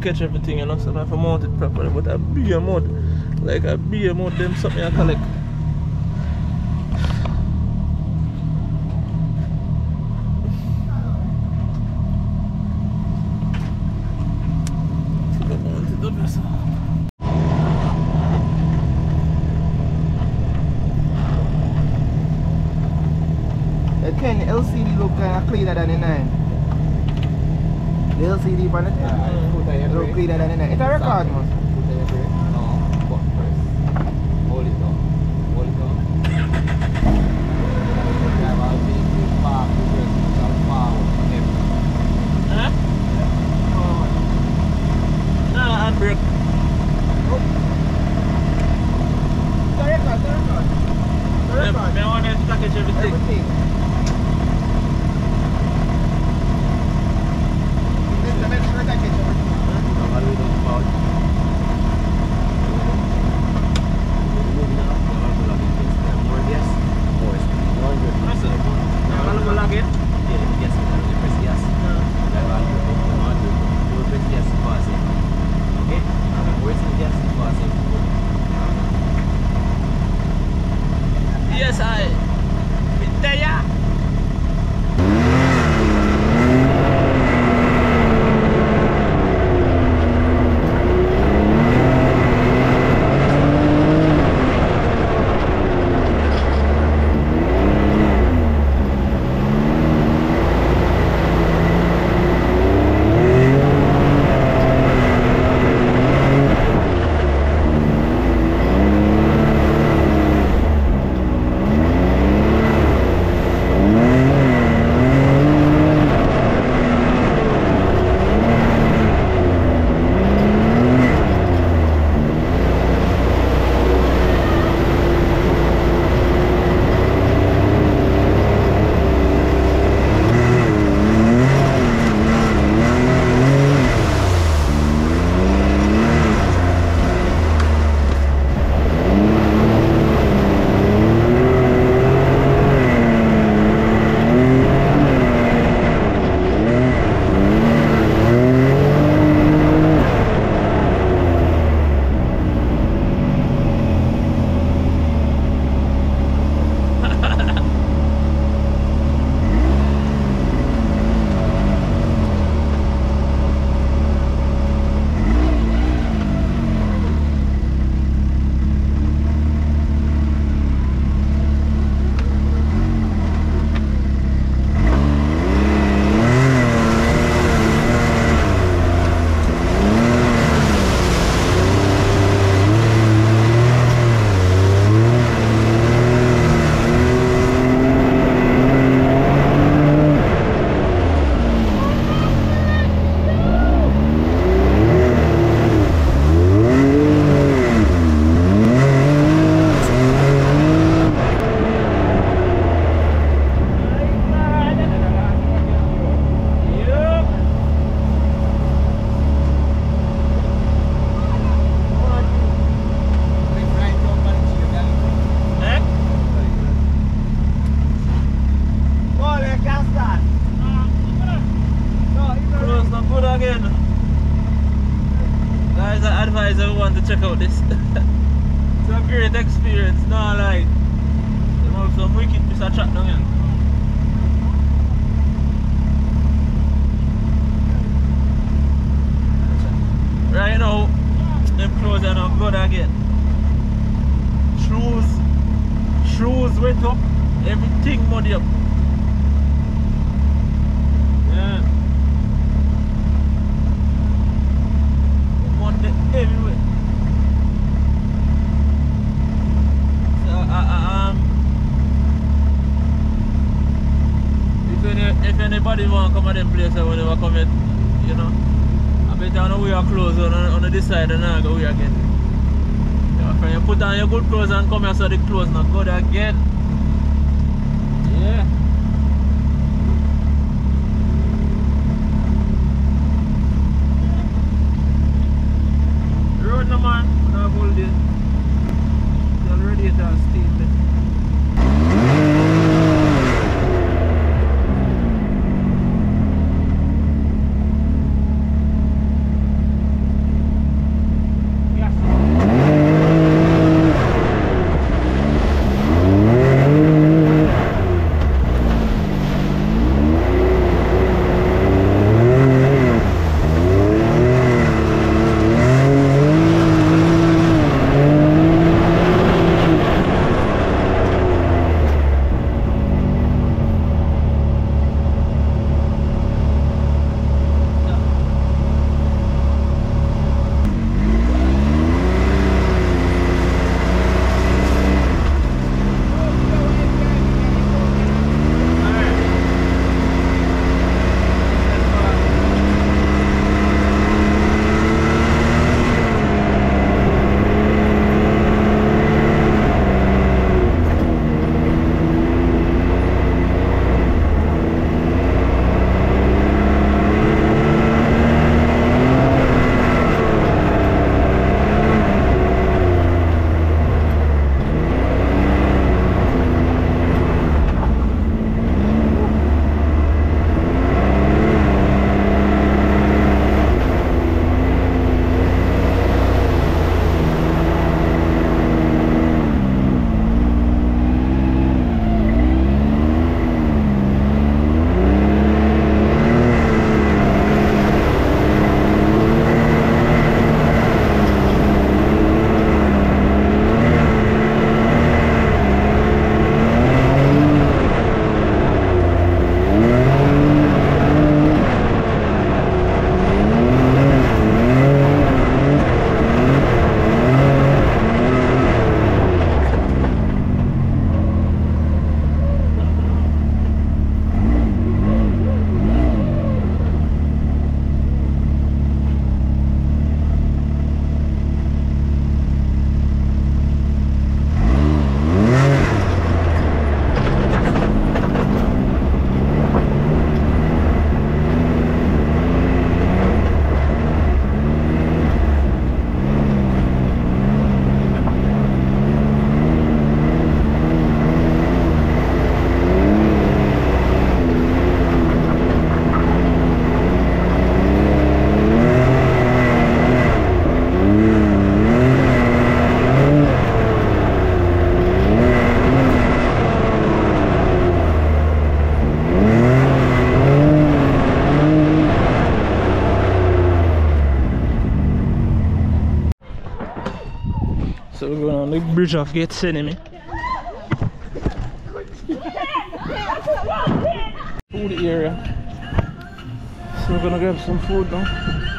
catch everything, you know. So if I mount it properly, but I be a mod. like I be a mod, them something I collect. Place. it's a great experience, no like. They have some wicked piece of chat down here. Right now, them clothes are not good again. Shoes, shoes wet up, everything muddy up. Yeah. Uh, uh, um, if if anybody want to come to them places when they come in, you know, I bet I know we are clothes on, on the side and I go we again. Yeah, friend, you put on your good clothes and come here so the clothes not good again. Yeah. Road no man, no hold it. The radiator steam bridge of Gethsemane. Food area. So we're gonna grab some food now.